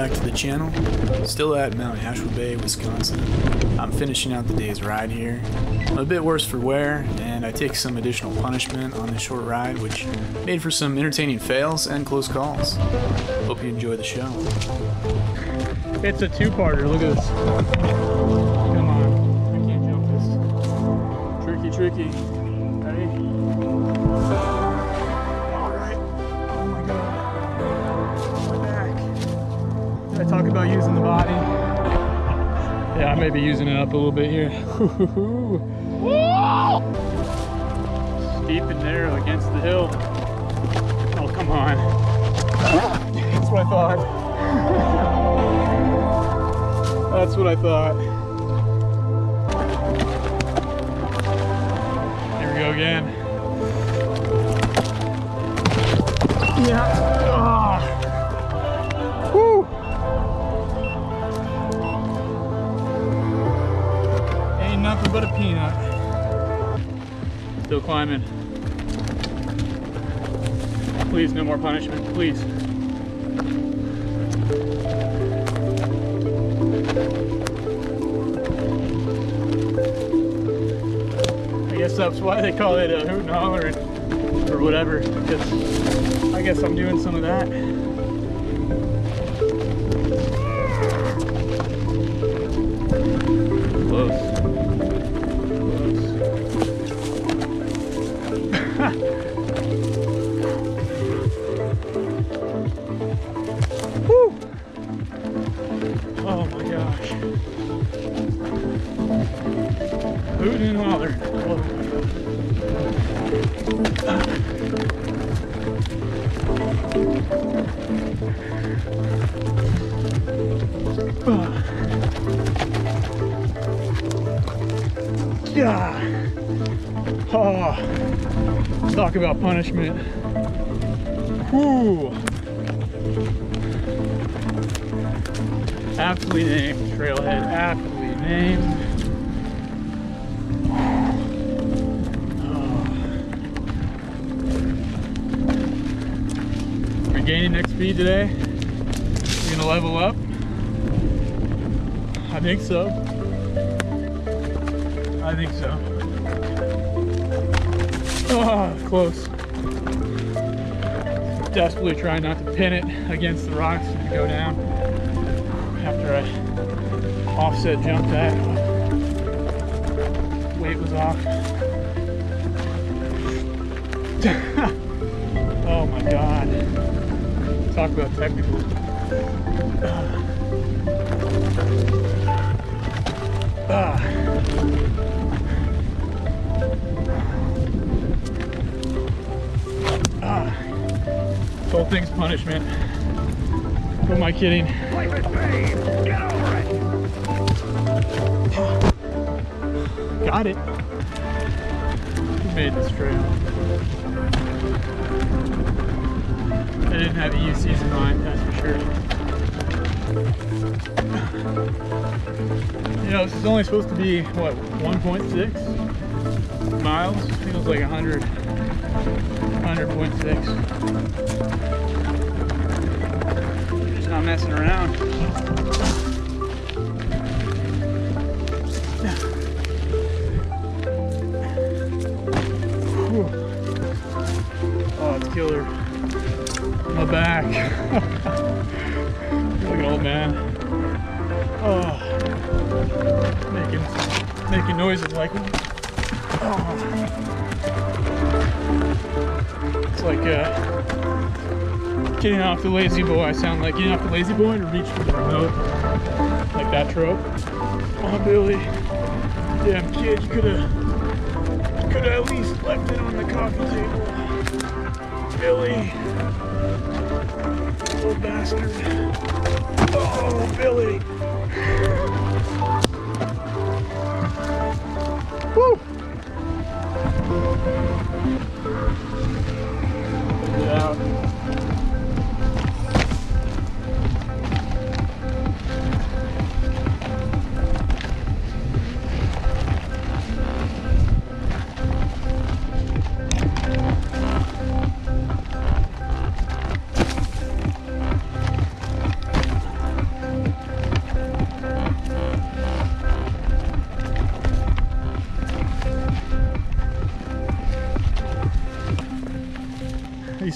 back to the channel. Still at Mount Ashwabay, Wisconsin. I'm finishing out the day's ride here. I'm a bit worse for wear, and I take some additional punishment on this short ride, which made for some entertaining fails and close calls. Hope you enjoy the show. It's a two-parter. Look at this. Come on. I can't jump this. Tricky, tricky. Ready? I talk about using the body? Yeah, I may be using it up a little bit here. Steep and narrow against the hill. Oh, come on. That's what I thought. That's what I thought. Here we go again. Nothing but a peanut. Still climbing. Please, no more punishment, please. I guess that's why they call it a hoot and holler or whatever, because I guess I'm doing some of that. Yeah. Oh. Talk about punishment. Whew. Aptly named trailhead. Aptly named. Ah. We're gaining next speed today. Gonna level up. I think so. I think so. Oh, close. Desperately trying not to pin it against the rocks and go down after I offset jumped that. Weight was off. oh my god. Talk about technical. This whole thing's punishment. Who am I kidding? Got it. Who made this trail? I didn't have EUCs in mind, that's for sure. You know, this is only supposed to be, what, 1.6 miles? Was like 100, 100.6. Just not messing around. Oh, it's killer. My back. Old man. Oh, making making noises like. Oh. It's like uh, getting off the La-Z-Boy. I sound like getting off the La-Z-Boy and reach for the remote, like that trope. Oh, Billy, damn kid, you could have could have at least left it on the coffee table. Billy. Little bastard. Oh, Billy.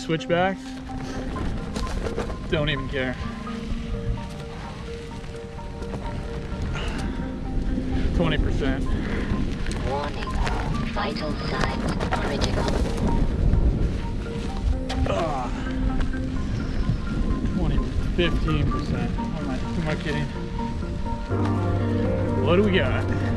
These switchbacks, don't even care. Twenty percent. Warning. Vital signs critical. 20, 15 percent. Am I? Am I kidding? What do we got?